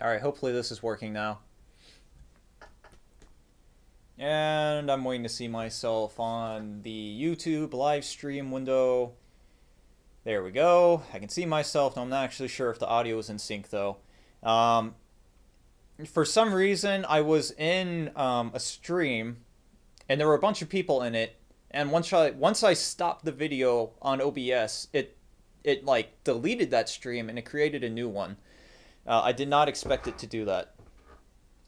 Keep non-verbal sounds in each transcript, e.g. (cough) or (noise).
Alright, hopefully this is working now. And I'm waiting to see myself on the YouTube live stream window. There we go. I can see myself. I'm not actually sure if the audio is in sync though. Um, for some reason, I was in um, a stream, and there were a bunch of people in it. And once I once I stopped the video on OBS, it it like deleted that stream and it created a new one. Uh, I did not expect it to do that.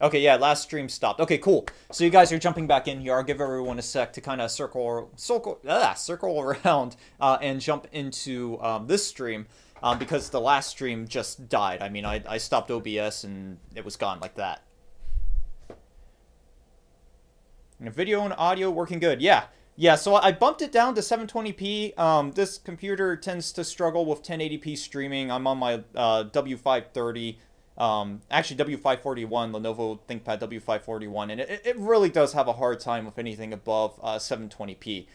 Okay, yeah, last stream stopped. Okay, cool. So you guys are jumping back in here. I'll give everyone a sec to kind of circle, circle, ah, circle (laughs) around uh, and jump into um, this stream um, because the last stream just died. I mean, I, I stopped OBS and it was gone like that. And video and audio working good. Yeah, yeah. So I bumped it down to 720p. Um, this computer tends to struggle with 1080p streaming. I'm on my uh, W530 um, actually, W541, Lenovo ThinkPad W541, and it, it really does have a hard time with anything above uh, 720p.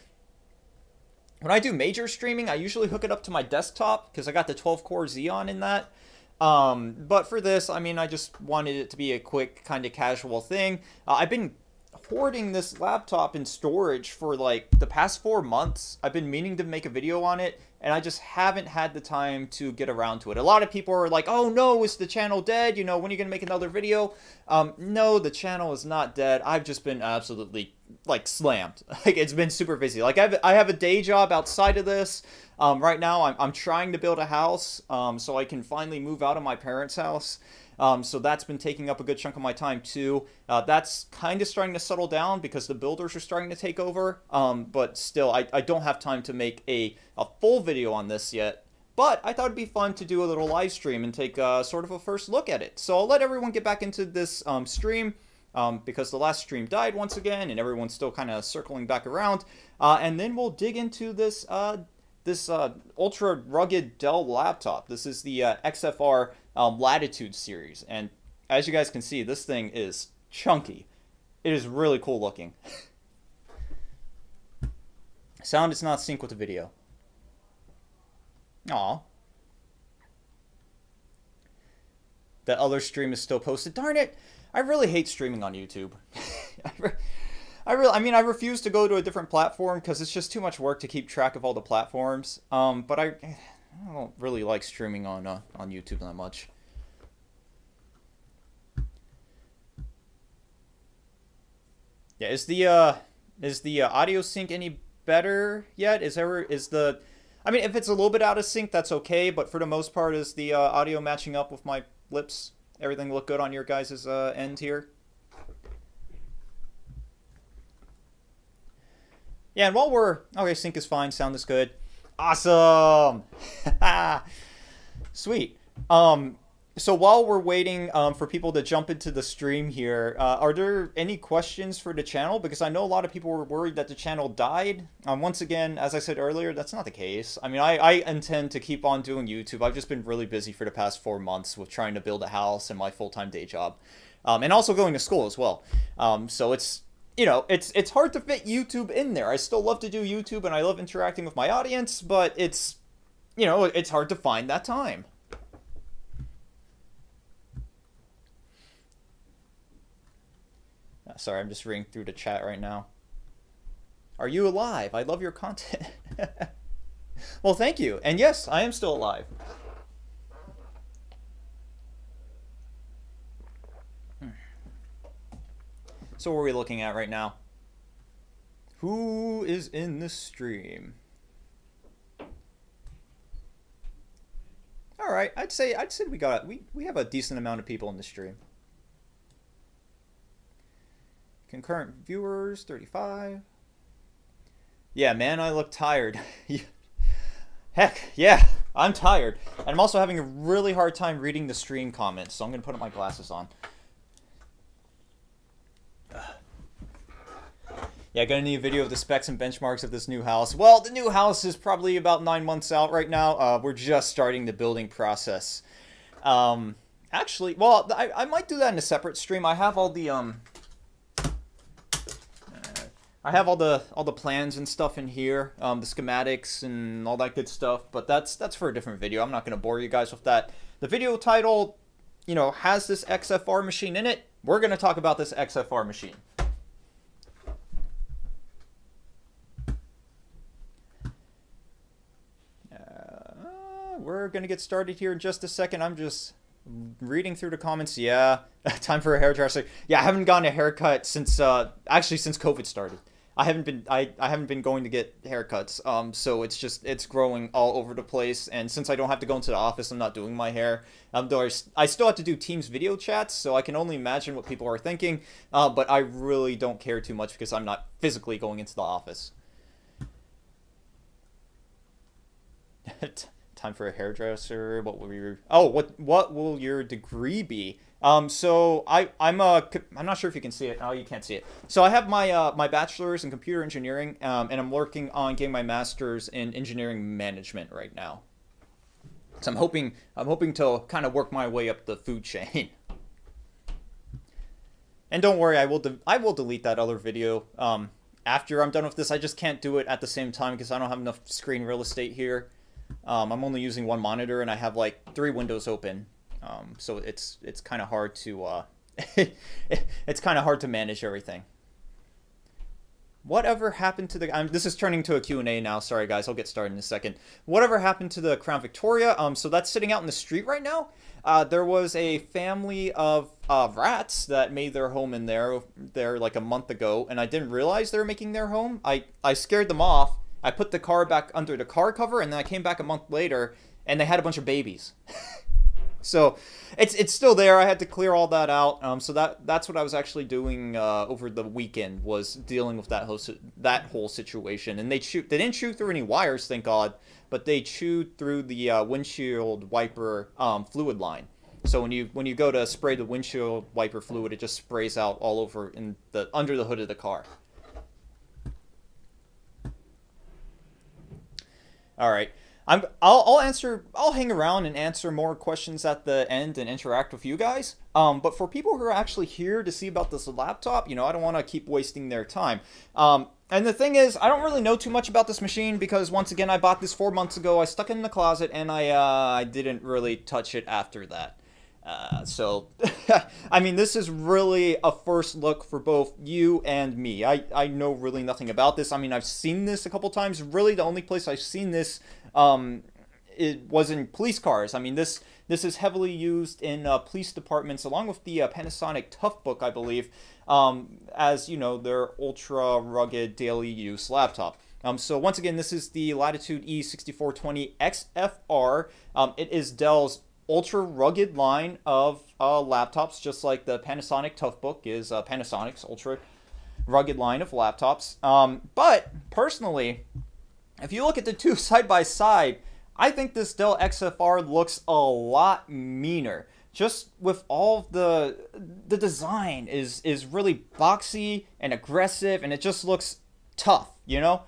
When I do major streaming, I usually hook it up to my desktop because I got the 12-core Xeon in that. Um, but for this, I mean, I just wanted it to be a quick, kind of casual thing. Uh, I've been hoarding this laptop in storage for like the past four months. I've been meaning to make a video on it, and I just haven't had the time to get around to it. A lot of people are like, oh no, is the channel dead? You know, when are you going to make another video? Um, no, the channel is not dead. I've just been absolutely, like, slammed. (laughs) Like, it's been super busy. Like, I've, I have a day job outside of this. Um, right now, I'm, I'm trying to build a house um, so I can finally move out of my parents' house. Um, so that's been taking up a good chunk of my time too. Uh, that's kind of starting to settle down because the builders are starting to take over. Um, but still, I, I don't have time to make a, a full video on this yet. But I thought it'd be fun to do a little live stream and take uh, sort of a first look at it. So I'll let everyone get back into this um, stream. Um, because the last stream died once again, and everyone's still kind of circling back around. Uh, and then we'll dig into this uh, this uh, ultra rugged Dell laptop. This is the uh, XFR um, Latitude series. And as you guys can see, this thing is chunky. It is really cool looking. (laughs) Sound is not sync with the video. Aw. The other stream is still posted. Darn it! I really hate streaming on YouTube. (laughs) I really, I mean, I refuse to go to a different platform because it's just too much work to keep track of all the platforms. Um, but I, I don't really like streaming on uh, on YouTube that much. Yeah, is the uh, is the uh, audio sync any better yet? Is ever is the, I mean, if it's a little bit out of sync, that's okay. But for the most part, is the uh, audio matching up with my lips? Everything look good on your guys' uh, end here? Yeah, and while we're okay, sync is fine, sound is good. Awesome. (laughs) Sweet. Um, so while we're waiting um, for people to jump into the stream here, uh, are there any questions for the channel? Because I know a lot of people were worried that the channel died. Um, once again, as I said earlier, that's not the case. I mean, I, I intend to keep on doing YouTube. I've just been really busy for the past four months with trying to build a house and my full-time day job. Um, and also going to school as well. Um, so it's you know, it's it's hard to fit YouTube in there. I still love to do YouTube and I love interacting with my audience, but it's you know, it's hard to find that time. Uh, sorry, I'm just reading through the chat right now. Are you alive? I love your content. (laughs) well, thank you. And yes, I am still alive. So what are we looking at right now? Who is in the stream? All right, I'd say I'd say we got we we have a decent amount of people in the stream. Concurrent viewers 35. Yeah, man, I look tired. (laughs) Heck, yeah, I'm tired. And I'm also having a really hard time reading the stream comments, so I'm going to put my glasses on. Yeah, gonna need a video of the specs and benchmarks of this new house. Well, the new house is probably about nine months out right now. Uh, we're just starting the building process. Um, actually, well, I, I might do that in a separate stream. I have all the um, I have all the all the plans and stuff in here, um, the schematics and all that good stuff. But that's that's for a different video. I'm not gonna bore you guys with that. The video title you know, has this XFR machine in it. We're to talk about this XFR machine. Uh, we're going to get started here in just a second. I'm just reading through the comments. Yeah, (laughs) time for a hairdresser. Yeah, I haven't gotten a haircut since, uh, actually since COVID started. I haven't been I, I haven't been going to get haircuts. Um, so it's just it's growing all over the place. And since I don't have to go into the office, I'm not doing my hair. Um, though I, I still have to do Teams video chats, so I can only imagine what people are thinking. Uh, but I really don't care too much because I'm not physically going into the office. (laughs) Time for a hairdresser. What will your oh what what will your degree be? Um, so I I'm a I'm not sure if you can see it. Oh, you can't see it. So I have my uh, my bachelor's in computer engineering, um, and I'm working on getting my master's in engineering management right now. So I'm hoping I'm hoping to kind of work my way up the food chain. (laughs) and don't worry, I will I will delete that other video um, after I'm done with this. I just can't do it at the same time because I don't have enough screen real estate here. Um, I'm only using one monitor and I have like three windows open. Um, so it's it's kind of hard to uh, (laughs) it's kind of hard to manage everything. Whatever happened to the? Um, this is turning to a Q&A now. Sorry guys, I'll get started in a second. Whatever happened to the Crown Victoria? Um, so that's sitting out in the street right now. Uh, there was a family of uh, rats that made their home in there there like a month ago, and I didn't realize they were making their home. I I scared them off. I put the car back under the car cover, and then I came back a month later, and they had a bunch of babies. (laughs) So it's it's still there. I had to clear all that out. Um, so that that's what I was actually doing uh, over the weekend was dealing with that whole that whole situation. And they shoot they didn't shoot through any wires, thank God, but they chewed through the uh, windshield wiper um, fluid line. So when you when you go to spray the windshield wiper fluid, it just sprays out all over in the under the hood of the car. All right. I'm I'll, I'll answer I'll hang around and answer more questions at the end and interact with you guys. Um, but for people who are actually here to see about this laptop, you know, I don't want to keep wasting their time. Um, and the thing is, I don't really know too much about this machine because once again, I bought this four months ago. I stuck it in the closet and I uh, I didn't really touch it after that. Uh, so, (laughs) I mean, this is really a first look for both you and me. I, I know really nothing about this. I mean, I've seen this a couple times. Really, the only place I've seen this um, it was in police cars. I mean, this this is heavily used in uh, police departments, along with the uh, Panasonic Toughbook, I believe, um, as you know their ultra rugged daily use laptop. Um, so once again, this is the Latitude E6420 XFR. Um, it is Dell's ultra rugged line of uh, laptops, just like the Panasonic Toughbook is uh, Panasonic's ultra rugged line of laptops. Um, but personally, if you look at the (laughs) two side by side, I think this Dell XFR looks a lot meaner. Just with all the the design is is really boxy and aggressive and it just looks tough, you know?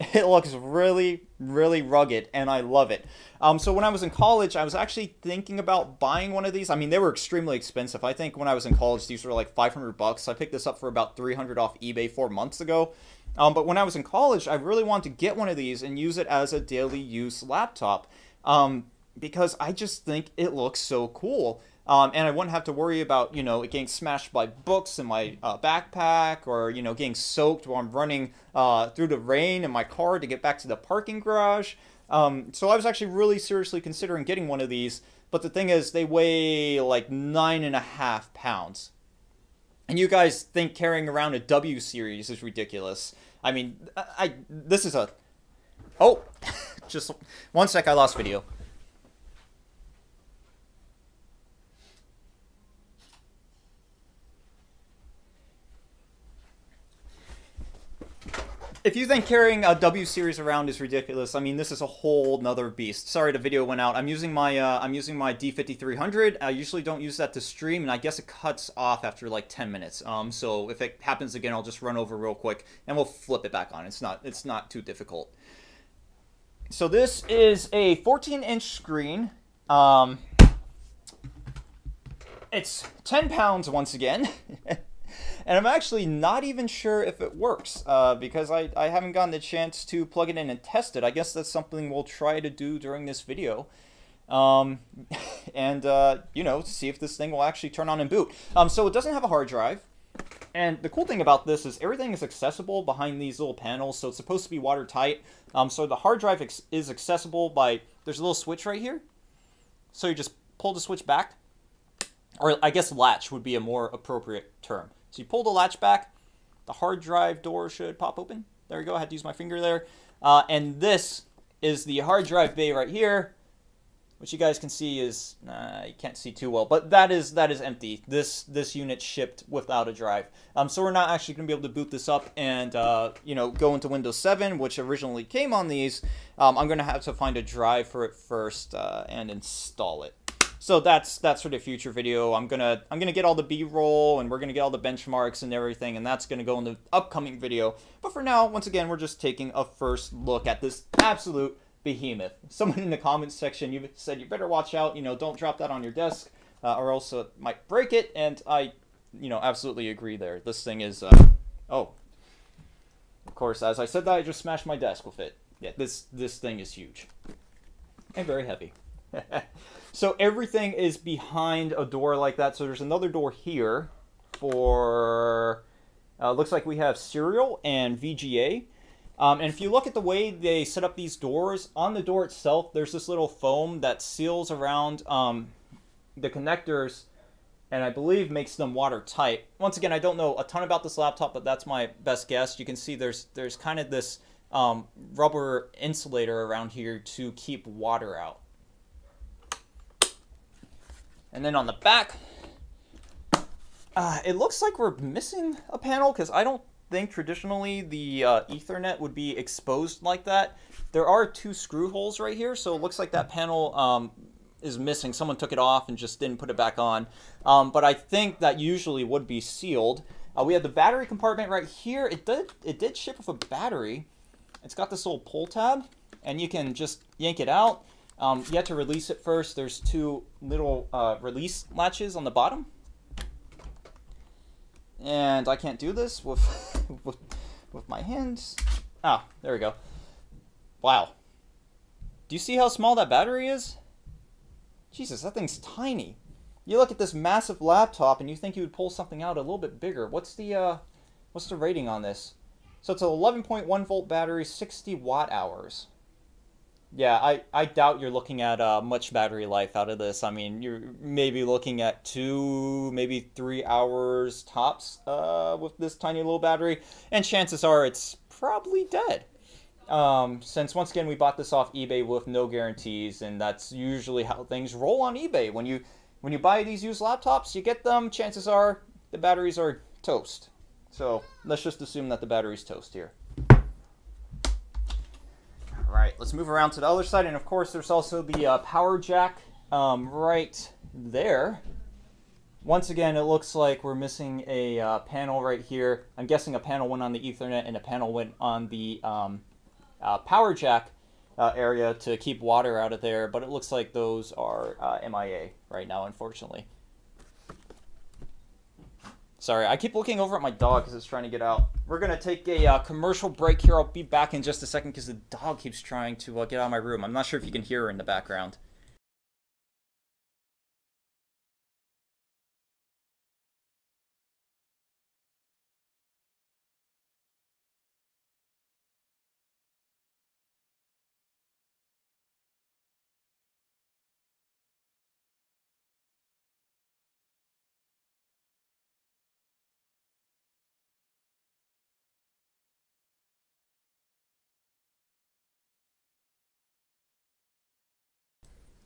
(laughs) It looks really, really rugged, and I love it. Um, so when I was in college, I was actually thinking about buying one of these. I mean, they were extremely expensive. I think when I was in college, these were like 500 bucks. I picked this up for about 300 off eBay four months ago. Um, but when I was in college, I really wanted to get one of these and use it as a daily use laptop um, because I just think it looks so cool. Um, and I wouldn't have to worry about, you know, it getting smashed by books in my uh, backpack or, you know, getting soaked while I'm running uh, through the rain in my car to get back to the parking garage. Um, so I was actually really seriously considering getting one of these. But the thing is, they weigh like nine and a half pounds. And you guys think carrying around a W series is ridiculous. I mean, I, I this is a... Oh, (laughs) just one sec, I lost video. If you think carrying a W series around is ridiculous, I mean this is a whole nother beast. Sorry, the video went out. I'm using my uh, I'm using my D5300. I usually don't use that to stream, and I guess it cuts off after like 10 minutes. Um, so if it happens again, I'll just run over real quick and we'll flip it back on. It's not it's not too difficult. So this is a 14 inch screen. Um, it's 10 pounds once again. (laughs) and I'm actually not even sure if it works uh, because I, I haven't gotten the chance to plug it in and test it. I guess that's something we'll try to do during this video. Um, (laughs) and, uh, you know, see if this thing will actually turn on and boot. Um, so it doesn't have a hard drive. And the cool thing about this is everything is accessible behind these little panels, so it's supposed to be watertight. Um, so the hard drive is accessible by, there's a little switch right here. So you just pull the switch back, or I guess latch would be a more appropriate term. So you pull the latch back, the hard drive door should pop open. There we go, I had to use my finger there. Uh, and this is the hard drive bay right here which you guys can see is uh, you can't see too well, but that is that is empty. This this unit shipped without a drive, um, so we're not actually going to be able to boot this up and uh, you know go into Windows 7, which originally came on these. Um, I'm going to have to find a drive for it first uh, and install it. So that's that's for the future video. I'm gonna I'm gonna get all the B-roll and we're gonna get all the benchmarks and everything, and that's gonna go in the upcoming video. But for now, once again, we're just taking a first look at this absolute behemoth. Someone in the comments section you said you better watch out. You know, don't drop that on your desk, uh, or else it might break it. And I, you know, absolutely agree there. This thing is, uh, oh, of course, as I said that, I just smashed my desk with it. Yeah, this this thing is huge and very heavy. (laughs) so everything is behind a door like that. So there's another door here for. Uh, looks like we have serial and VGA. Um, and if you look at the way they set up these doors, on the door itself, there's this little foam that seals around um, the connectors and I believe makes them watertight. Once again, I don't know a ton about this laptop, but that's my best guess. You can see there's there's kind of this um, rubber insulator around here to keep water out. And then on the back, uh, it looks like we're missing a panel because I don't think traditionally the uh, Ethernet would be exposed like that. There are two screw holes right here, so it looks like that panel um, is missing. Someone took it off and just didn't put it back on. Um, but I think that usually would be sealed. Uh, we have the battery compartment right here. It did it did ship with a battery. It's got this little pull tab, and you can just yank it out. Um, you have to release it first. There's two little uh, release latches on the bottom and I can't do this with, (laughs) with, with my hands. Ah, there we go. Wow. Do you see how small that battery is? Jesus, that thing's tiny. You look at this massive laptop and you think you would pull something out a little bit bigger. What's the uh, what's the rating on this? So it's an 11.1 volt battery, 60 watt hours. Yeah, I, I doubt you're looking at uh, much battery life out of this. I mean, you're maybe looking at two, maybe three hours tops uh, with this tiny little battery, and chances are it's probably dead. Um, since once again we bought this off eBay with no guarantees, and that's usually how things roll on eBay. When you when you buy these used laptops, you get them. Chances are the batteries are toast. So let's just assume that the battery's toast here. Right, let's move around to the other side. And of course, there's also the uh, power jack um, right there. Once again, it looks like we're missing a uh, panel right here. I'm guessing a panel went on the Ethernet and a panel went on the um, uh, power jack uh, area to keep water out of there, but it looks like those are uh, MIA right now, unfortunately. Sorry, I keep looking over at my dog because it's trying to get out. We're going to take a uh, commercial break here. I'll be back in just a second because the dog keeps trying to uh, get out of my room. I'm not sure if you can hear her in the background.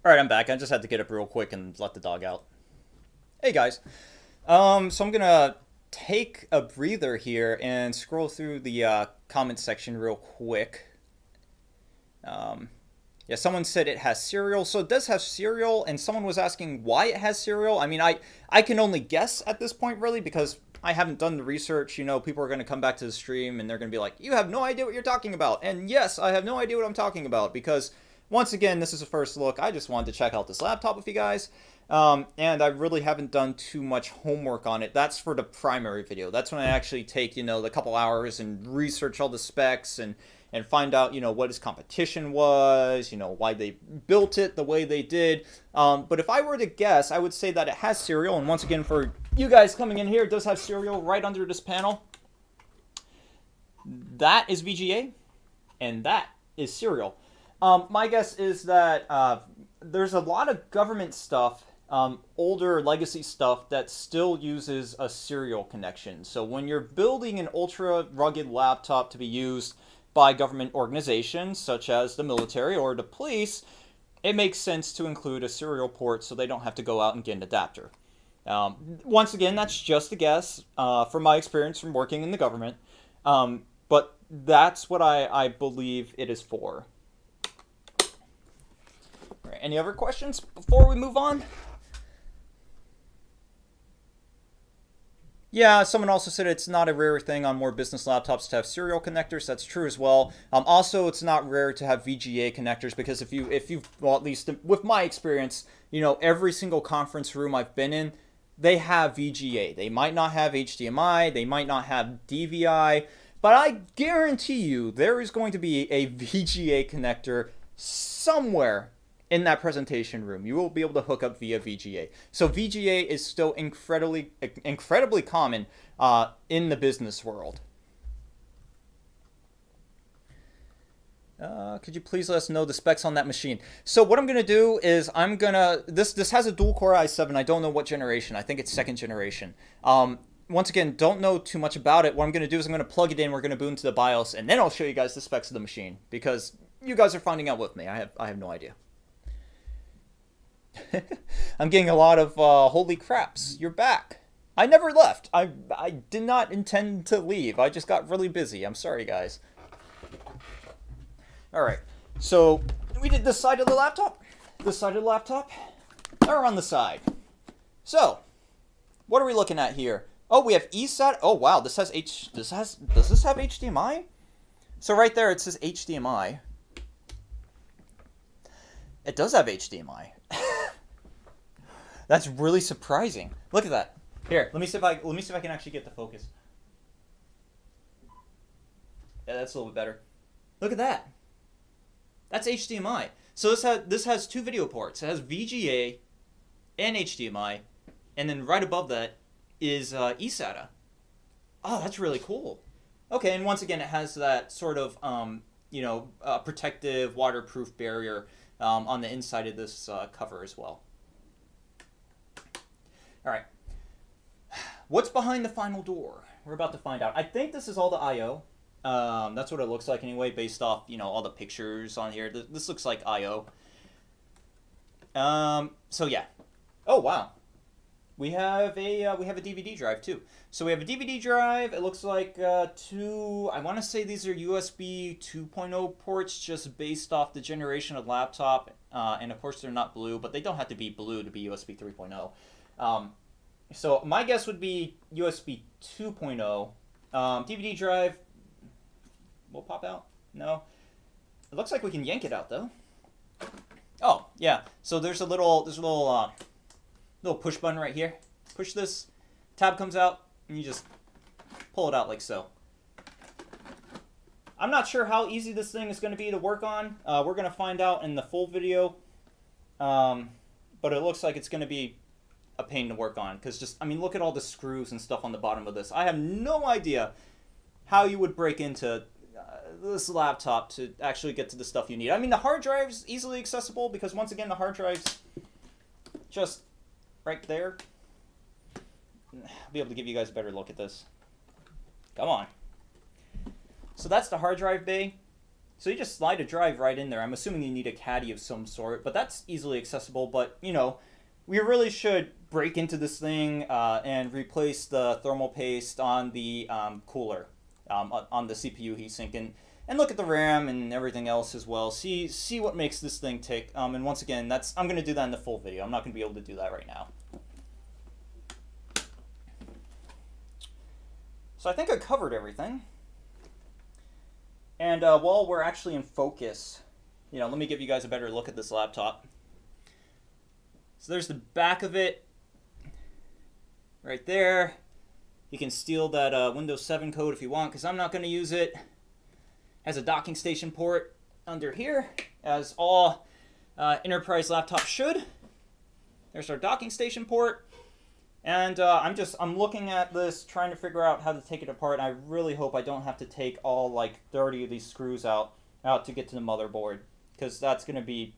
All right, I'm back. I just had to get up real quick and let the dog out. Hey guys. Um, so I'm gonna take a breather here and scroll through the uh, comment section real quick. Um, yeah, someone said it has serial, so it does have serial, and someone was asking why it has serial. I mean, I I can only guess at this point, really, because I haven't done the research. You know, people are going to come back to the stream and they're going to be like, "You have no idea what you're talking about," and yes, I have no idea what I'm talking about because once again, this is a first look. I just wanted to check out this laptop with you guys. Um, and I really haven't done too much homework on it. That's for the primary video. That's when I actually take, you know, the couple hours and research all the specs and, and find out, you know, what his competition was, you know, why they built it the way they did. Um, but if I were to guess, I would say that it has serial. And once again, for you guys coming in here, it does have serial right under this panel. That is VGA, and that is serial. Um, my guess is that uh, there's a lot of government stuff, um, older legacy stuff, that still uses a serial connection. So when you're building an ultra rugged laptop to be used by government organizations such as the military or the police, it makes sense to include a serial port so they don't have to go out and get an adapter. Um, once again, that's just a guess uh, from my experience from working in the government, um, but that's what I, I believe it is for. Any other questions before we move on? Yeah, someone also said it's not a rare thing on more business laptops to have serial connectors. That's true as well. Um, also, it's not rare to have VGA connectors because if you, if you, well, at least with my experience, you know, every single conference room I've been in, they have VGA. They might not have HDMI, they might not have DVI, but I guarantee you there is going to be a VGA connector somewhere in that presentation room. You will be able to hook up via VGA. So VGA is still incredibly, incredibly common uh, in the business world. Uh, could you please let us know the specs on that machine? So what I'm going to do is I'm going to, this this has a dual core i7. I don't know what generation. I think it's second generation. Um, once again, don't know too much about it. What I'm going to do is I'm going to plug it in. We're going to boot into the BIOS, and then I'll show you guys the specs of the machine because you guys are finding out with me. I have, I have no idea. (laughs) I'm getting a lot of uh, holy craps. You're back. I never left. I I did not intend to leave. I just got really busy. I'm sorry, guys. All right. So we did this side of the laptop, this side of the laptop, or on the side. So what are we looking at here? Oh, we have eSAT. Oh wow, this has H. This has does this have HDMI? So right there it says HDMI. It does have HDMI. That's really surprising. Look at that. Here, let me see if I let me see if I can actually get the focus. Yeah, that's a little bit better. Look at that. That's HDMI. So this has this has two video ports. It has VGA and HDMI, and then right above that is uh, eSATA. Oh, that's really cool. Okay, and once again, it has that sort of um, you know uh, protective, waterproof barrier um, on the inside of this uh, cover as well. All right. What's behind the final door? We're about to find out. I think this is all the I.O. Um, that's what it looks like anyway, based off, you know, all the pictures on here. This looks like I.O. Um, so yeah. Oh, wow. We have a uh, we have a DVD drive too. So we have a DVD drive. It looks like uh, two. I want to say these are USB 2.0 ports, just based off the generation of laptop. Uh, and of course they're not blue, but they don't have to be blue to be USB 3.0. Um, so my guess would be USB 2.0. Um, DVD drive will pop out. No, it looks like we can yank it out though. Oh yeah. So there's a little there's a little uh, little push button right here. Push this, tab comes out, and you just pull it out like so. I'm not sure how easy this thing is going to be to work on. Uh, we're going to find out in the full video. Um, but it looks like it's going to be a pain to work on because just I mean look at all the screws and stuff on the bottom of this. I have no idea how you would break into uh, this laptop to actually get to the stuff you need. I mean the hard drive's easily accessible because once again the hard drive's just right there. I'll be able to give you guys a better look at this. Come on. So that's the hard drive bay. So you just slide a drive right in there. I'm assuming you need a caddy of some sort, but that's easily accessible. But, you know, we really should break into this thing uh, and replace the thermal paste on the um, cooler, um, on the CPU heatsink, and and look at the RAM and everything else as well. See see what makes this thing tick. Um, and once again, that's I'm going to do that in the full video. I'm not going to be able to do that right now. So I think I covered everything. And uh, while we're actually in focus, you know, let me give you guys a better look at this laptop. So there's the back of it right there. You can steal that uh, Windows 7 code if you want, because I'm not going to use it. Has a docking station port under here, as all uh, enterprise laptops should. There's our docking station port. And uh, I'm just, I'm looking at this, trying to figure out how to take it apart. I really hope I don't have to take all like 30 of these screws out, out to get to the motherboard. Because that's going to be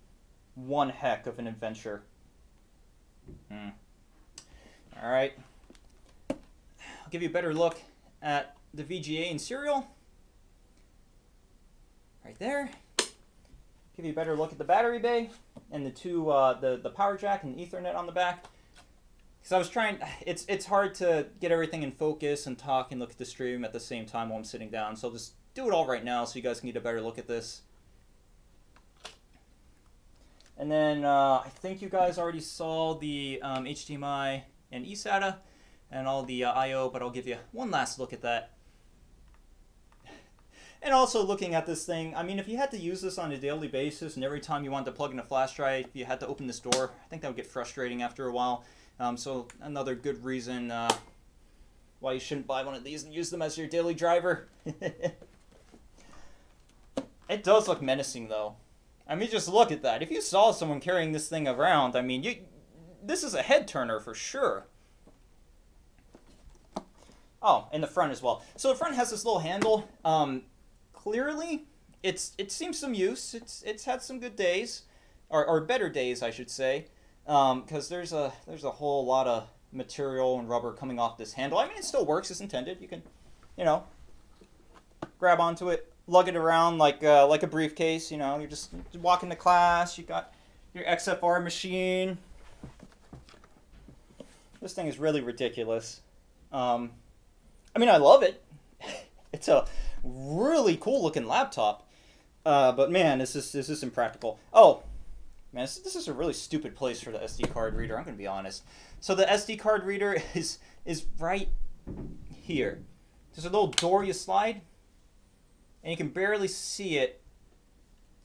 one heck of an adventure. Hmm. All right. Give you a better look at the VGA and serial. Right there. Give you a better look at the battery bay and the two, uh, the, the power jack and the Ethernet on the back. Because I was trying, it's, it's hard to get everything in focus and talk and look at the stream at the same time while I'm sitting down. So I'll just do it all right now so you guys can get a better look at this. And then uh, I think you guys already saw the um, HDMI and eSATA and all the uh, I.O., but I'll give you one last look at that. (sighs) And also looking at this thing, I mean, if you had to use this on a daily basis and every time you wanted to plug in a flash drive, you had to open this door, I think that would get frustrating after a while. Um, so another good reason uh, why you shouldn't buy one of these and use them as your daily driver. (laughs) it does look menacing, though. I mean, just look at that. If you saw someone carrying this thing around, I mean, you, this is a head turner for sure. Oh, in the front as well. So the front has this little handle. Um, clearly, it's it seems some use. It's it's had some good days, or, or better days, I should say. Because um, there's a there's a whole lot of material and rubber coming off this handle. I mean, it still works as intended. You can, you know, grab onto it, lug it around like uh, like a briefcase. You know, you're just walking to class. You got your XFR machine. This thing is really ridiculous. Um, I mean, I love it. (laughs) it's a really cool looking laptop. Uh, but man, this is this is impractical. Oh, man, this, this is a really stupid place for the SD card reader. I'm gonna be honest. So the SD card reader (laughs) is is right here. There's a little door you slide, and you can barely see it.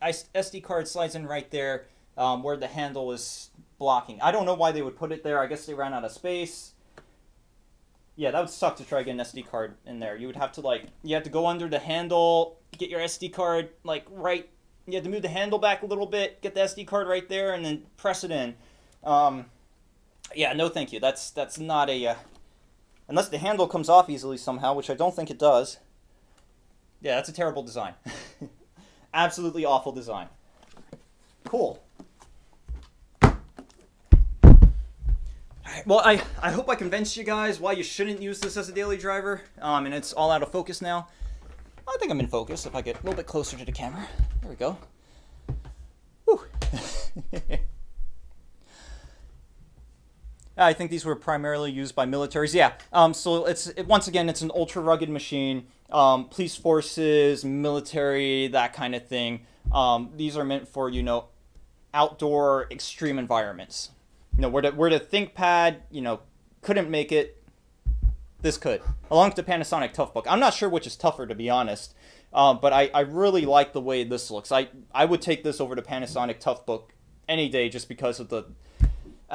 I, SD card slides in right there um, where the handle is blocking. I don't know why they would put it there. I guess they ran out of space. Yeah, that would suck to try to get an SD card in there. You would have to like, you have to go under the handle, get your SD card like right. You have to move the handle back a little bit, get the SD card right there, and then press it in. Um, yeah, no, thank you. That's that's not a. Uh, unless the handle comes off easily somehow, which I don't think it does. Yeah, that's a terrible design. (laughs) Absolutely awful design. Cool. Well, I, I hope I convinced you guys why you shouldn't use this as a daily driver. Um, and it's all out of focus now. I think I'm in focus if I get a little bit closer to the camera. There we go. Whew. (laughs) I think these were primarily used by militaries. Yeah. Um, so it's it, once again, it's an ultra rugged machine. Um, police forces, military, that kind of thing. Um, these are meant for you know outdoor extreme environments you know, where the, where the ThinkPad, you know, couldn't make it, this could, along with the Panasonic Toughbook. I'm not sure which is tougher, to be honest, um, but I, I really like the way this looks. I, I would take this over the Panasonic Toughbook any day just because of the... (laughs)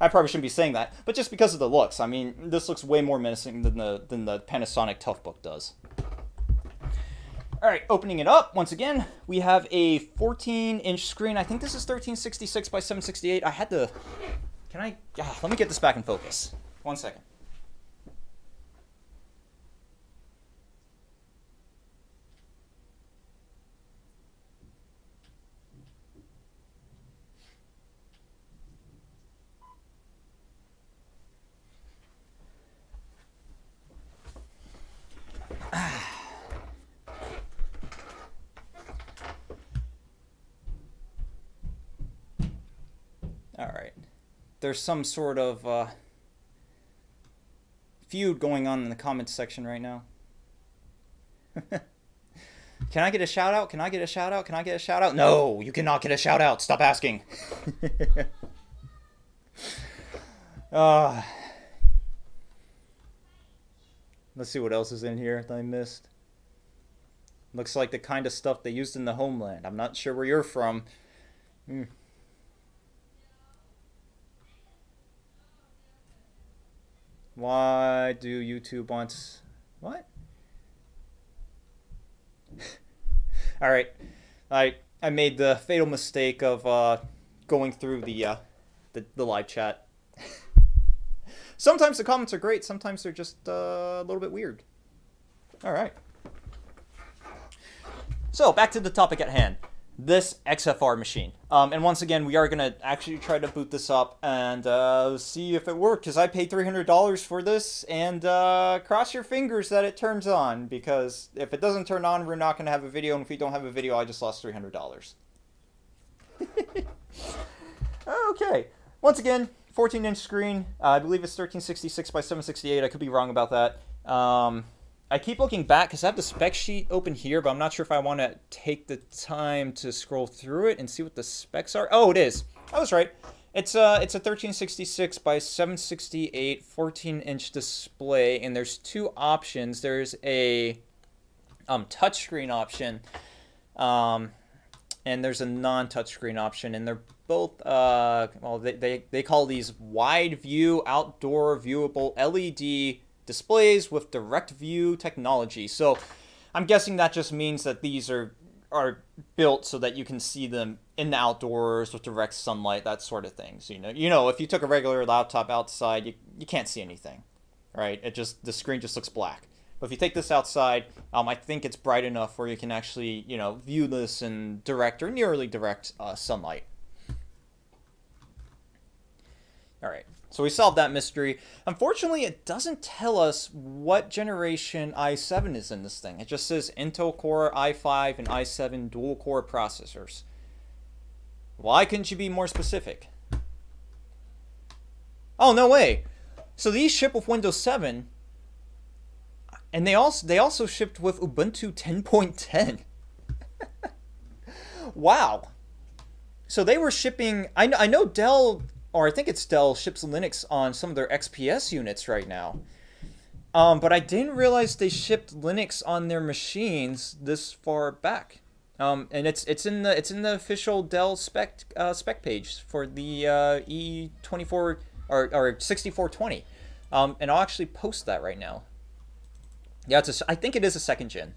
I probably shouldn't be saying that, but just because of the looks. I mean, this looks way more menacing than the, than the Panasonic Toughbook does. All right, opening it up, once again, we have a 14-inch screen. I think this is 1366 by 768. I had to... Can I... Ah, let me get this back in focus. One second. There's some sort of uh, feud going on in the comments section right now. (laughs) Can I get a shout out? Can I get a shout out? Can I get a shout out? No, you cannot get a shout out. Stop asking. uh, (laughs) let's see what else is in here that I missed. Looks like the kind of stuff they used in the homeland. I'm not sure where you're from. Mm. Why do YouTube want... What? (laughs) All right, I I made the fatal mistake of uh, going through the, uh, the the live chat. (laughs) sometimes the comments are great. Sometimes they're just uh, a little bit weird. All right. So back to the topic at hand this XFR machine. Um, and once again, we are going to actually try to boot this up and uh, see if it works, because I paid $300 for this, and uh, cross your fingers that it turns on, because if it doesn't turn on, we're not going to have a video, and if we don't have a video, I just lost $300. (laughs) okay. Once again, 14-inch screen. Uh, I believe it's 1366 by 768. I could be wrong about that. Um, I keep looking back because I have the spec sheet open here, but I'm not sure if I want to take the time to scroll through it and see what the specs are. Oh, it is. I was right. It's a, it's a 1366 by 768 14-inch display, and there's two options. There's a um, touchscreen option, um, and there's a non-touchscreen option, and they're both, uh, well, they, they, they call these wide view outdoor viewable LED displays with direct view technology. So I'm guessing that just means that these are are built so that you can see them in the outdoors with direct sunlight, that sort of thing. So you know, you know, if you took a regular laptop outside, you, you can't see anything, right? It just the screen just looks black. But if you take this outside, um, I think it's bright enough where you can actually, you know, view this in direct or nearly direct uh, sunlight. All right. So we solved that mystery. Unfortunately, it doesn't tell us what generation i7 is in this thing. It just says Intel Core i5 and i7 dual core processors. Why couldn't you be more specific? Oh, no way. So these ship with Windows 7 and they also they also shipped with Ubuntu 10.10. (laughs) wow. So they were shipping I know, I know Dell or I think it's Dell ships Linux on some of their XPS units right now. Um, but I didn't realize they shipped Linux on their machines this far back. Um, and it's it's in the it's in the official Dell spec uh, spec page for the uh, E24 or, or 6420. Um, and I'll actually post that right now. Yeah, it's a, I think it is a second gen.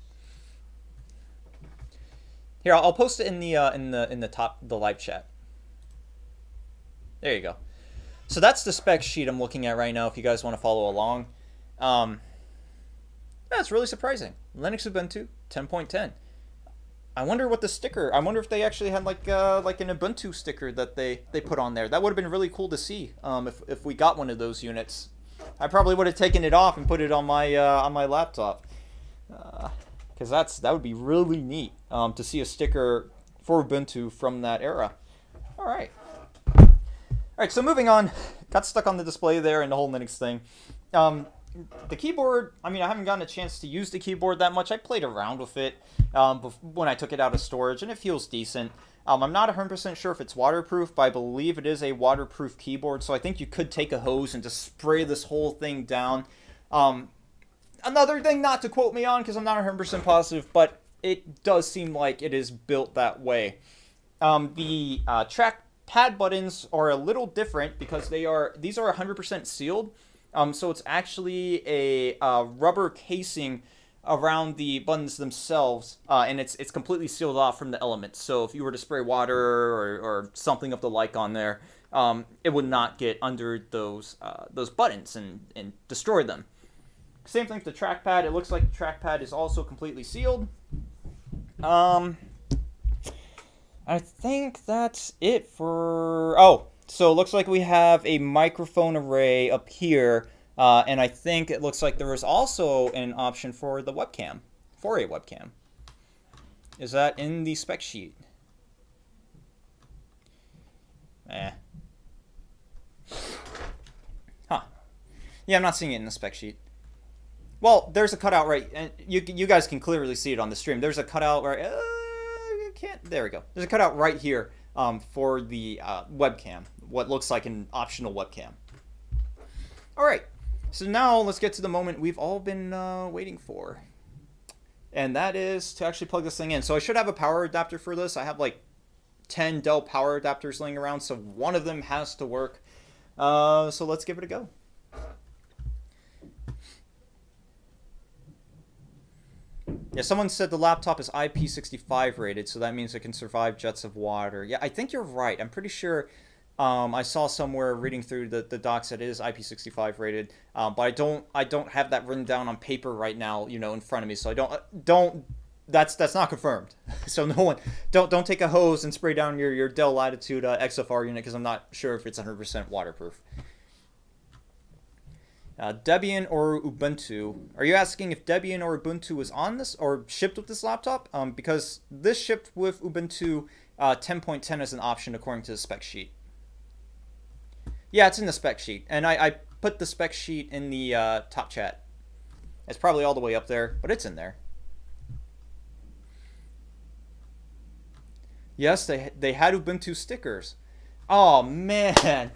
Here, I'll, post it in the uh, in the in the top the live chat. There you go. So that's the spec sheet I'm looking at right now if you guys want to follow along. Um, that's really surprising. Linux Ubuntu 10.10. I wonder what the sticker. I wonder if they actually had like uh, like an Ubuntu sticker that they they put on there. That would have been really cool to see. Um, if if we got one of those units, I probably would have taken it off and put it on my uh, on my laptop. Because uh, that's that would be really neat um, to see a sticker for Ubuntu from that era. All right. All right, so moving on, got stuck on the display there and the whole Linux thing. Um, the keyboard, I mean, I haven't gotten a chance to use the keyboard that much. I played around with it um, when I took it out of storage, and it feels decent. Um, I'm not 100% sure if it's waterproof, but I believe it is a waterproof keyboard, so I think you could take a hose and just spray this whole thing down. Um, another thing not to quote me on, because I'm not 100% positive, but it does seem like it is built that way. Um, the uh, track pad buttons are a little different because they are these are 100% sealed. Um, so it's actually a uh, rubber casing around the buttons themselves, uh, and it's it's completely sealed off from the elements. So if you were to spray water or, or something of the like on there, um, it would not get under those uh, those buttons and, and destroy them. Same thing with the trackpad. It looks like the trackpad is also completely sealed. Um, I think that's it for... Oh, so it looks like we have a microphone array up here. Uh, and I think it looks like there was also an option for the webcam, for a webcam. Is that in the spec sheet? Eh. Huh. Yeah, I'm not seeing it in the spec sheet. Well, there's a cutout right, and you you guys can clearly see it on the stream. There's a cutout right. Uh, can't. There we go. There's a cutout right here um, for the uh, webcam. What looks like an optional webcam. All right. So now let's get to the moment we've all been uh, waiting for. And that is to actually plug this thing in. So I should have a power adapter for this. I have like 10 Dell power adapters laying around, so one of them has to work. Uh, so let's give it a go. Yeah, someone said the laptop is IP65 rated, so that means it can survive jets of water. Yeah, I think you're right. I'm pretty sure um, I saw somewhere reading through the, the docs that it is IP65 rated, um, but I don't I don't have that written down on paper right now, you know, in front of me. So I don't don't that's that's not confirmed. (laughs) so no one don't don't take a hose and spray down your your Dell Latitude uh, XFR unit because I'm not sure if it's 100% waterproof. Uh, Debian or Ubuntu? Are you asking if Debian or Ubuntu was on this or shipped with this laptop? Um, because this shipped with Ubuntu uh, 10.10 as an option according to the spec sheet. Yeah, it's in the spec sheet, and I, I put the spec sheet in the uh, top chat. It's probably all the way up there, but it's in there. Yes, they they had Ubuntu stickers. Oh man.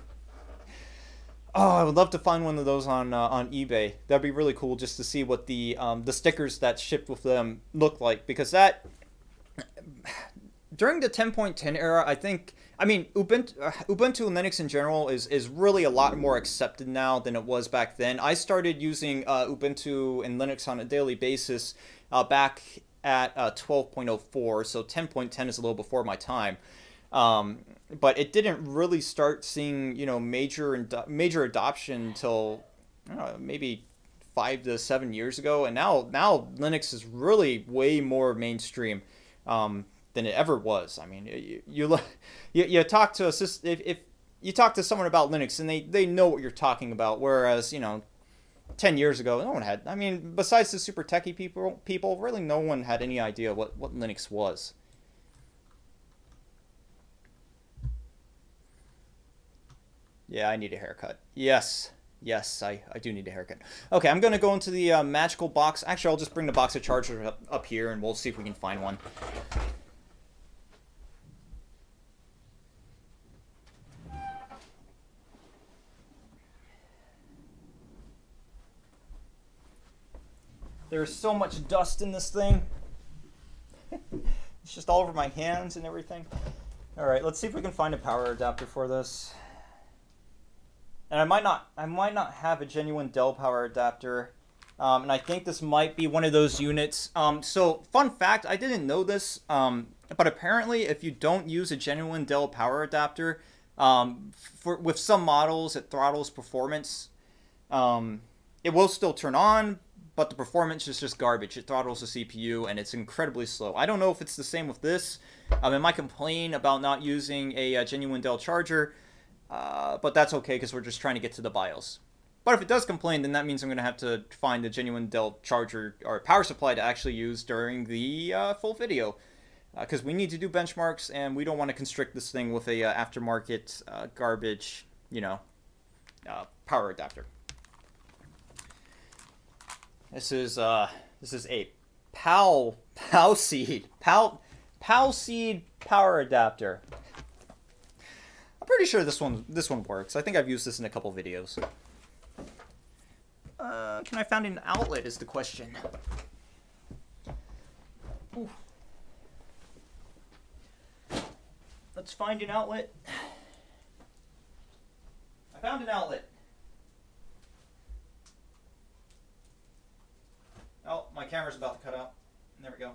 Oh, I would love to find one of those on uh, on eBay. That'd be really cool just to see what the um, the stickers that shipped with them look like because that during the 10.10 era, I think I mean Ubuntu, uh, Ubuntu Linux in general is is really a lot more accepted now than it was back then. I started using uh, Ubuntu and Linux on a daily basis uh, back at uh, 12.04, so 10.10 is a little before my time. Um, but it didn't really start seeing you know major major adoption until maybe five to seven years ago, and now now Linux is really way more mainstream um, than it ever was. I mean, you you, (laughs) you, you talk to a if, if you talk to someone about Linux and they, they know what you're talking about, whereas you know 10 years ago no one had i mean besides the super techie people people really no one had any idea what, what linux was Yeah, I need a haircut. Yes. Yes, I, I do need a haircut. Okay, I'm going to go into the uh, magical box. Actually, I'll just bring the box of chargers up, up here, and we'll see if we can find one. There's so much dust in this thing. (laughs) it's just all over my hands and everything. All right, let's see if we can find a power adapter for this and I might not I might not have a genuine Dell power adapter. Um, and I think this might be one of those units. Um, so, fun fact, I didn't know this, um, but apparently, if you don't use a genuine Dell power adapter, um, for with some models, it throttles performance. Um, it will still turn on, but the performance is just garbage. It throttles the CPU, and it's incredibly slow. I don't know if it's the same with this. Um, it might complain about not using a, a genuine Dell charger. Uh, but that's okay because we're just trying to get to the BIOS. But if it does complain, then that means I'm going to have to find a genuine Dell charger or power supply to actually use during the uh, full video. Because uh, we need to do benchmarks, and we don't want to constrict this thing with a uh, aftermarket uh, garbage, you know, power adapter. This is this is a PAL PAL seed PAL PAL seed power adapter pretty sure this one this one works. I think I've used this in a couple videos. Uh, can I find an outlet is the question. Ooh. Let's find an outlet. I found an outlet. Oh, my camera's about to cut out. There we go.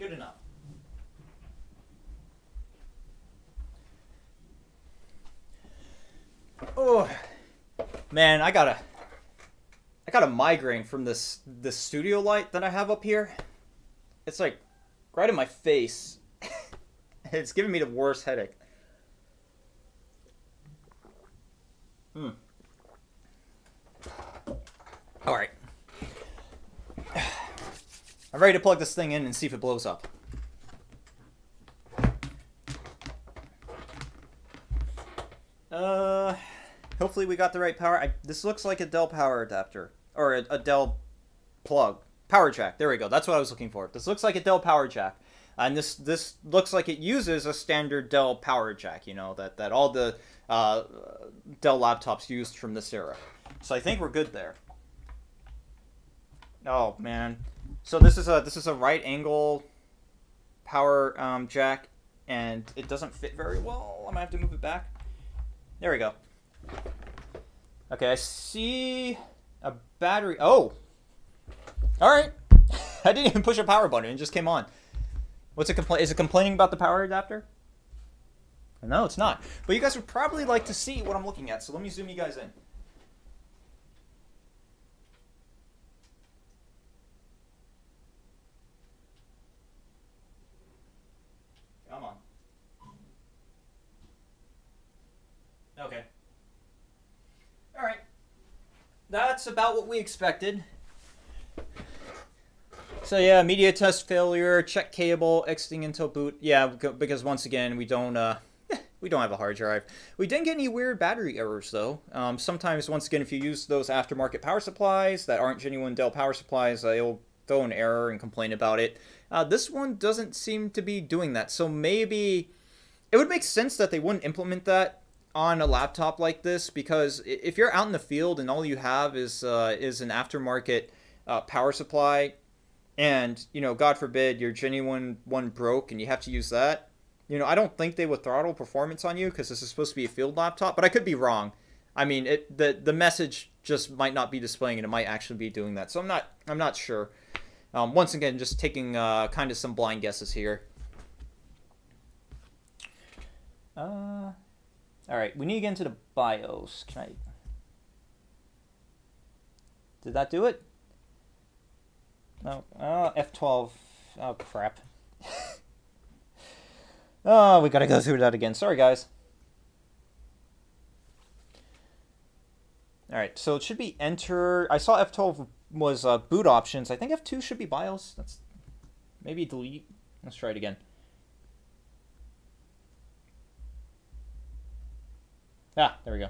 Good enough. Oh, man, I got a, I got a migraine from this this studio light that I have up here. It's like right in my face. (laughs) it's giving me the worst headache. Hmm. All right. I'm ready to plug this thing in and see if it blows up. Uh, hopefully we got the right power. I, this looks like a Dell power adapter. Or a, a Dell plug. Power jack. There we go. That's what I was looking for. This looks like a Dell power jack. And this this looks like it uses a standard Dell power jack, you know, that, that all the uh, Dell laptops used from this era. So I think we're good there. Oh, man. So this is a this is a right angle power um, jack, and it doesn't fit very well. I might have to move it back. There we go. Okay, I see a battery. Oh, all right. (laughs) I didn't even push a power button; it just came on. What's it complain? Is it complaining about the power adapter? No, it's not. But you guys would probably like to see what I'm looking at, so let me zoom you guys in. Come on. Okay. All right. That's about what we expected. So yeah, media test failure, check cable, exiting Intel boot. Yeah, because once again, we don't uh, (laughs) we don't have a hard drive. We didn't get any weird battery errors though. Um, sometimes, once again, if you use those aftermarket power supplies that aren't genuine Dell power supplies, uh, it'll throw an error and complain about it. Uh, this one doesn't seem to be doing that. So maybe it would make sense that they wouldn't implement that on a laptop like this because if you're out in the field and all you have is uh, is an aftermarket uh, power supply, and you know, God forbid your genuine one broke and you have to use that, you know, I don't think they would throttle performance on you because this is supposed to be a field laptop, but I could be wrong. I mean, it the the message just might not be displaying it; it might actually be doing that. So I'm not I'm not sure. Um, once again, just taking uh, kind of some blind guesses here. Uh, all right, we need to get into the BIOS. Can I? Did that do it? No. Oh, F12. Oh, crap. (laughs) oh, we gotta go through that again. Sorry, guys. Alright, so it should be enter. I saw F12 was uh, boot options. I think F2 should be BIOS. That's maybe delete. Let's try it again. Ah, there we go.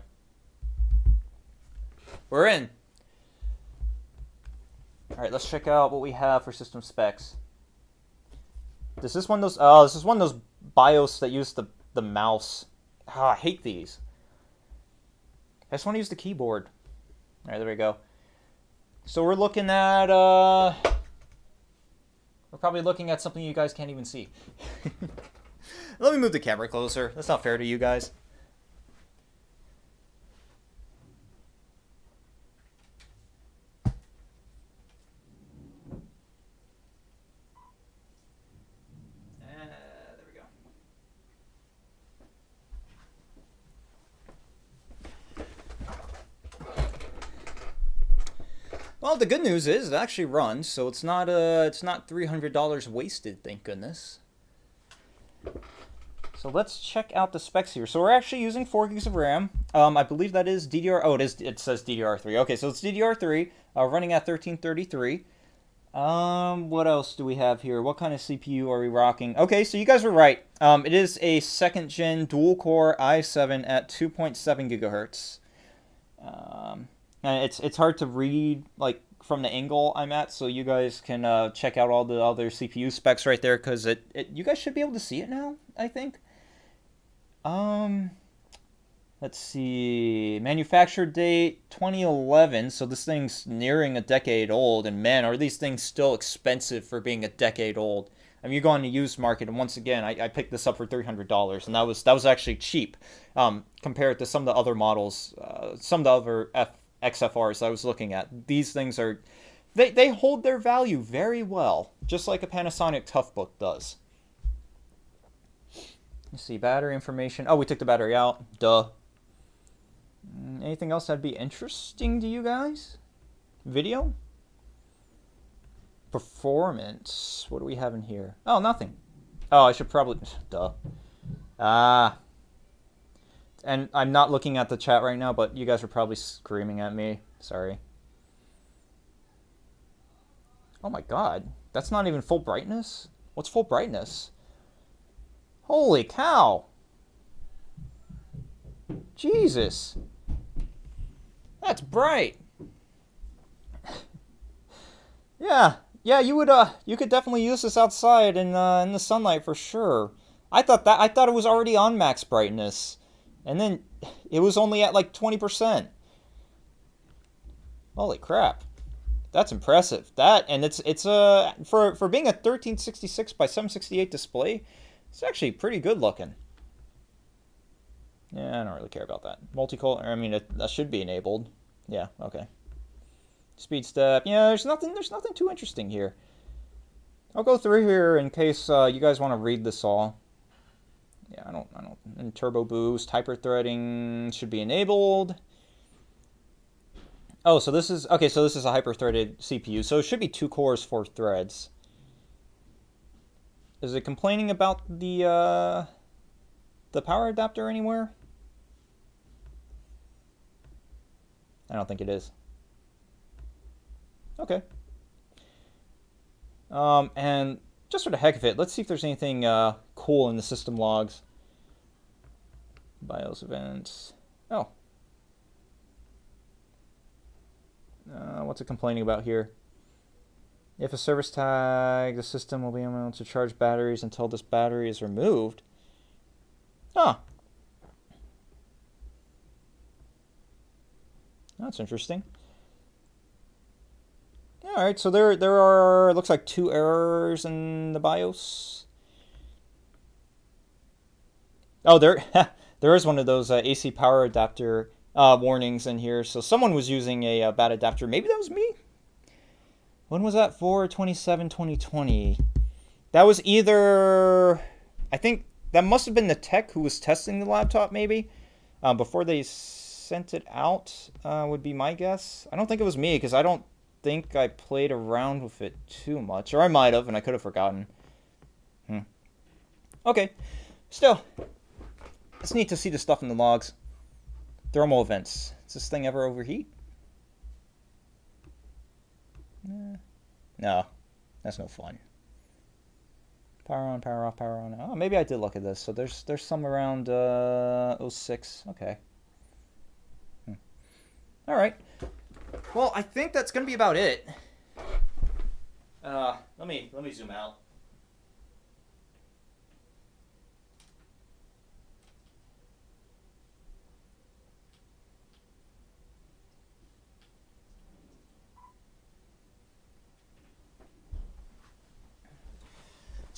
We're in. All right, let's check out what we have for system specs. This is one of those. Oh, this is one of those BIOS that use the the mouse. Oh, I hate these. I just want to use the keyboard. All right, there we go. So we're looking at. Uh, we're probably looking at something you guys can't even see. (laughs) Let me move the camera closer. That's not fair to you guys. Well, the good news is it actually runs, so it's not uh it's not three hundred dollars wasted. Thank goodness. So let's check out the specs here. So we're actually using four gigs of RAM. Um, I believe that is DDR. Oh, it is. It says DDR3. Okay, so it's DDR3, uh, running at 1333. Um, what else do we have here? What kind of CPU are we rocking? Okay, so you guys were right. Um, it is a second gen dual core i7 at 2.7 gigahertz. Um, and it's it's hard to read like from the angle I'm at, so you guys can uh, check out all the other CPU specs right there because it, it you guys should be able to see it now. I think. Um, let's see, manufacture date 2011. So this thing's nearing a decade old, and man, are these things still expensive for being a decade old. I mean, you go on the used market, and once again, I, I picked this up for three hundred dollars, and that was that was actually cheap um, compared to some of the other models, uh, some of the other F XFRs I was looking at. These things are, they, they hold their value very well, just like a Panasonic Toughbook does. Let's see, battery information. Oh, we took the battery out. Duh. Mm, anything else that'd be interesting to you guys? Video? Performance. What do we have in here? Oh, nothing. Oh, I should probably... (laughs) Duh. Ah. And I'm not looking at the chat right now, but you guys are probably screaming at me. Sorry. Oh my god. That's not even full brightness? What's full brightness? Holy cow. Jesus. That's bright. (laughs) yeah. Yeah, you would uh you could definitely use this outside in uh, in the sunlight for sure. I thought that I thought it was already on max brightness. And then it was only at like 20%. Holy crap. That's impressive. That and it's it's a uh, for for being a 1366 by 768 display, It's actually pretty good looking. Yeah, I don't really care about that. Multicolor, I mean, it, that should be enabled. Yeah, okay. Speed step. Yeah, there's nothing. There's nothing too interesting here. I'll go through here in case uh, you guys want to read this all. Yeah, I don't. I don't. And turbo boost, hyper threading should be enabled. Oh, so this is okay. So this is a hyper threaded CPU. So it should be two cores, four threads. Is it complaining about the uh, the power adapter anywhere? I don't think it is. Okay. Um, and just for the heck of it, let's see if there's anything uh, cool in the system logs. BIOS events. Oh. Uh, what's it complaining about here? If a service tag, the system will be able to charge batteries until this battery is removed. Huh. That's interesting. All right, so there there are looks like two errors in the BIOS. Oh, there (laughs) there is one of those uh, AC power adapter uh, warnings in here. So someone was using a, a, uh, bad adapter. Maybe that was me. When was that for? 27 2020. That was either I think that must have been the tech who was testing the laptop maybe uh, before they sent it out uh, would be my guess. I don't think it was me because I don't think I played around with it too much. Or I might have, and I could have forgotten. Hmm. Okay. Still, it's neat to see the stuff in the logs. Thermal events. Does this thing ever overheat? No. That's no fun. Power on, power off, power on. Oh, maybe I did look at this. So there's there's some around uh, 06. Okay. Hmm. All right. Well, I think that's gonna be about it. Uh, let me let me zoom out.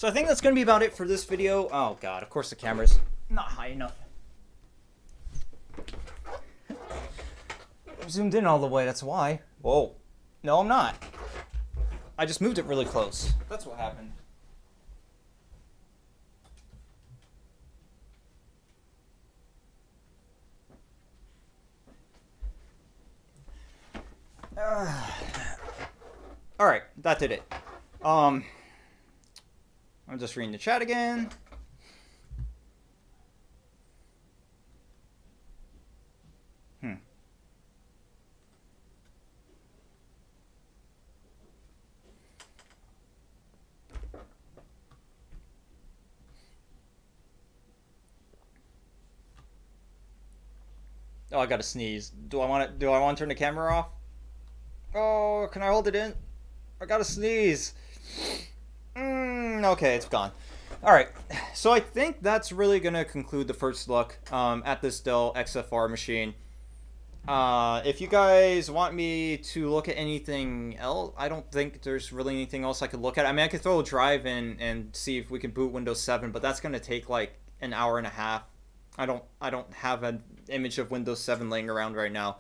So I think that's going to be about it for this video. Oh god, of course the camera's not high enough. I'm zoomed in all the way, that's why. Whoa. No, I'm not. I just moved it really close. That's what happened. (sighs) All right, that did it. Um, I'm just reading the chat again. Hmm. Oh, I gotta sneeze. Do I want to? Do I want to turn the camera off? Oh, can I hold it in? I gotta sneeze. Mm, okay, it's gone. All right, so I think that's really gonna conclude the first look um, at this Dell XFR machine. Uh, if you guys want me to look at anything else, I don't think there's really anything else I could look at. I mean, I could throw a drive in and see if we can boot Windows 7, but that's gonna take like an hour and a half I don't I don't have an image of Windows 7 laying around right now,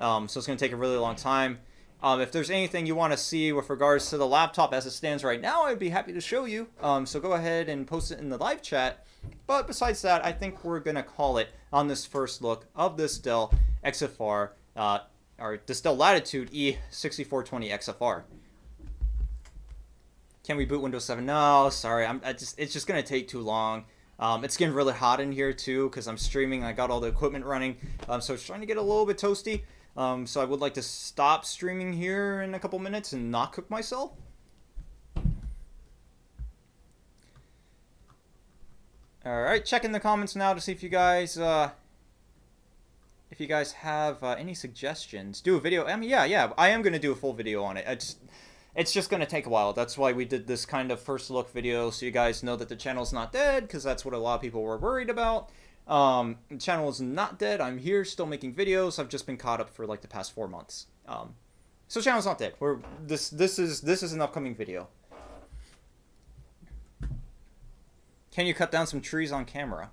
um, so it's going to take a really long time. Um, if there's anything you want to see with regards to the laptop as it stands right now, I'd be happy to show you. Um, so go ahead and post it in the live chat. But besides that, I think we're going to call it on this first look of this Dell XFR, uh, or this Dell Latitude E6420 XFR. Can we boot Windows 7? No, sorry. I'm I just it's just going to take too long. Um, it's getting really hot in here too because I'm streaming. I got all the equipment running, um, so it's trying to get a little bit toasty. Um, so I would like to stop streaming here in a couple minutes and not cook myself. All right, checking the comments now to see if you guys, uh, if you guys have uh, any suggestions. Do a video. I mean, yeah, yeah, I am gonna do a full video on it. It's it's just going to take a while. That's why we did this kind of first look video, so you guys know that the channel's not dead, because that's what a lot of people were worried about. Um, the channel is not dead. I'm here, still making videos. I've just been caught up for like the past four months. Um, so channel's not dead. We're this this is this is an upcoming video. Can you cut down some trees on camera?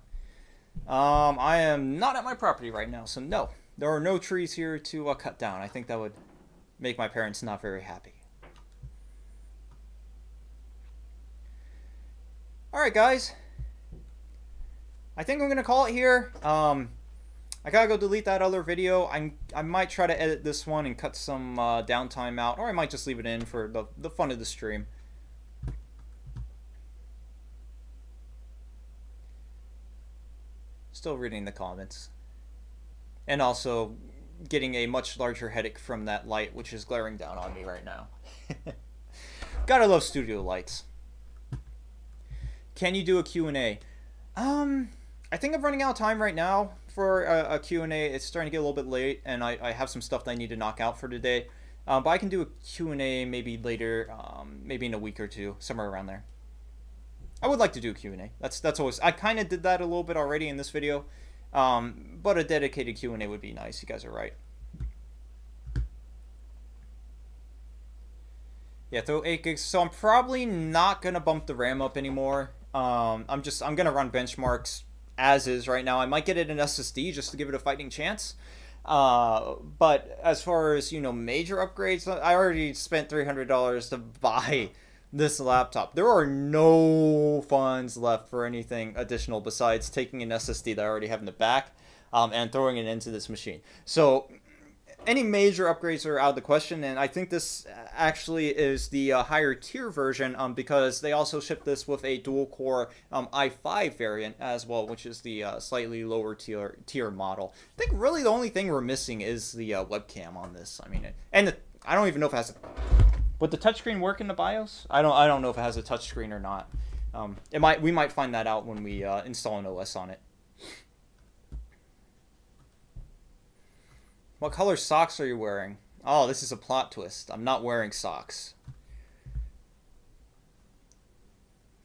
Um, I am not at my property right now, so no. There are no trees here to uh, cut down. I think that would make my parents not very happy. Alright, guys. I think I'm going to call it here. Um, I gotta go delete that other video. I I might try to edit this one and cut some uh, downtime out, or I might just leave it in for the, the fun of the stream. Still reading the comments. And also getting a much larger headache from that light, which is glaring down on me right now. (laughs) Gotta love studio lights. Can you do a Q&A? Um, I think I'm running out of time right now for a, a Q&A. It's starting to get a little bit late, and I, I have some stuff that I need to knock out for today. Um, but I can do a Q&A maybe later, um, maybe in a week or two, somewhere around there. I would like to do a Q&A. That's that's always I kind of did that a little bit already in this video, um, but a dedicated Q&A would be nice. You guys are right. Yeah, throw 8 gigs. So I'm probably not going to bump the RAM up anymore. Um, I'm just, I'm going to run benchmarks as is right now. I might get it an SSD just to give it a fighting chance. Uh, but as far as, you know, major upgrades, I already spent $300 to buy this laptop. There are no funds left for anything additional besides taking an SSD that I already have in the back um, and throwing it into this machine. So any major upgrades are out of the question, and I think this actually is the uh, higher tier version um, because they also ship this with a dual core um, i5 variant as well, which is the uh, slightly lower tier tier model. I think really the only thing we're missing is the uh, webcam on this. I mean, and the, I don't even know if it has. A, would the touchscreen work in the BIOS? I don't. I don't know if it has a touchscreen or not. Um, it might. We might find that out when we uh, install an OS on it. What color socks are you wearing? Oh, this is a plot twist. I'm not wearing socks.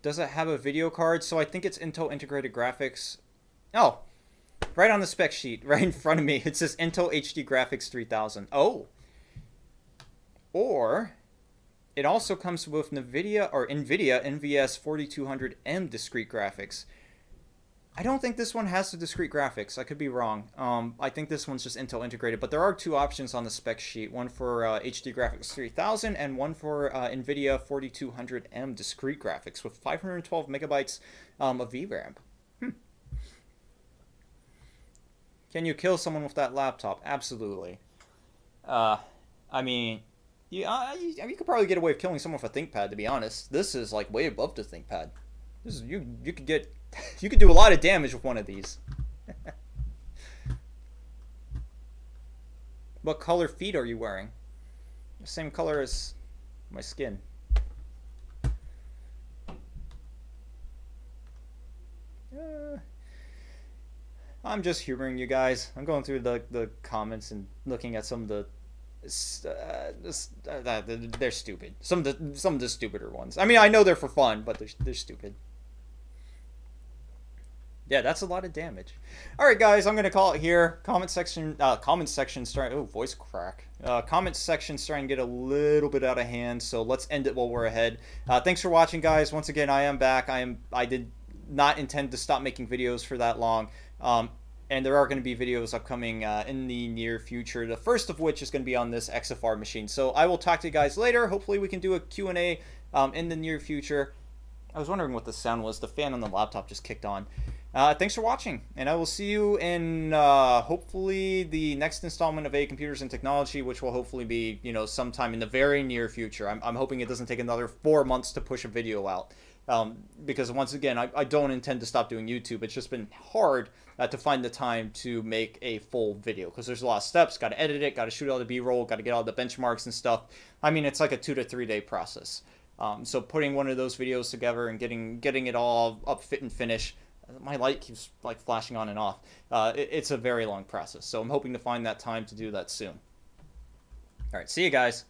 Does it have a video card? So I think it's Intel Integrated Graphics. Oh, right on the spec sheet, (laughs) right in front of me. It says Intel HD Graphics 3000. Oh. Or it also comes with NVIDIA or NVIDIA NVS 4200M discrete graphics. I don't think this one has the discrete graphics. I could be wrong. Um, I think this one's just Intel integrated, but there are two options on the spec sheet. One for uh, HD Graphics 3000 and one for uh, NVIDIA 4200M discrete graphics with 512 megabytes um, of VRAM. Hmm. Can you kill someone with that laptop? Absolutely. Uh, I mean, you, you, you could probably get away with killing someone with a ThinkPad. To be honest, this is like way above the ThinkPad. This is you. You could get, you could do a lot of damage with one of these. (laughs) what color feet are you wearing? The same color as my skin. Uh, I'm just humoring you guys. I'm going through the, the comments and looking at some of the uh, uh, they're stupid. Some of the some of the stupider ones. I mean, I know they're for fun, but they're they're stupid. Yeah, that's a lot of damage. All right, guys, I'm gonna call it here. Comment section, uh, comment section starting. Oh, voice crack. Uh, comment section starting to get a little bit out of hand. So let's end it while we're ahead. Uh, thanks for watching, guys. Once again, I am back. I am. I did not intend to stop making videos for that long. Um, and there are going to be videos upcoming uh, in the near future. The first of which is going to be on this XFR machine. So I will talk to you guys later. Hopefully we can do a Q&A um, in the near future. I was wondering what the sound was. The fan on the laptop just kicked on. Uh, thanks for watching, and I will see you in uh, hopefully the next installment of AA Computers and Technology, which will hopefully be you know sometime in the very near future. I'm, I'm hoping it doesn't take another four months to push a video out, um, because once again, I, I don't intend to stop doing YouTube. It's just been hard uh, to find the time to make a full video because there's a lot of steps. Got to edit it, got to shoot all the B-roll, got to get all the benchmarks and stuff. I mean, it's like a two to three day process. Um, so putting one of those videos together and getting getting it all up fit and finish. My light keeps like flashing on and off. Uh, it, it's a very long process. So I'm hoping to find that time to do that soon. All right, see you guys.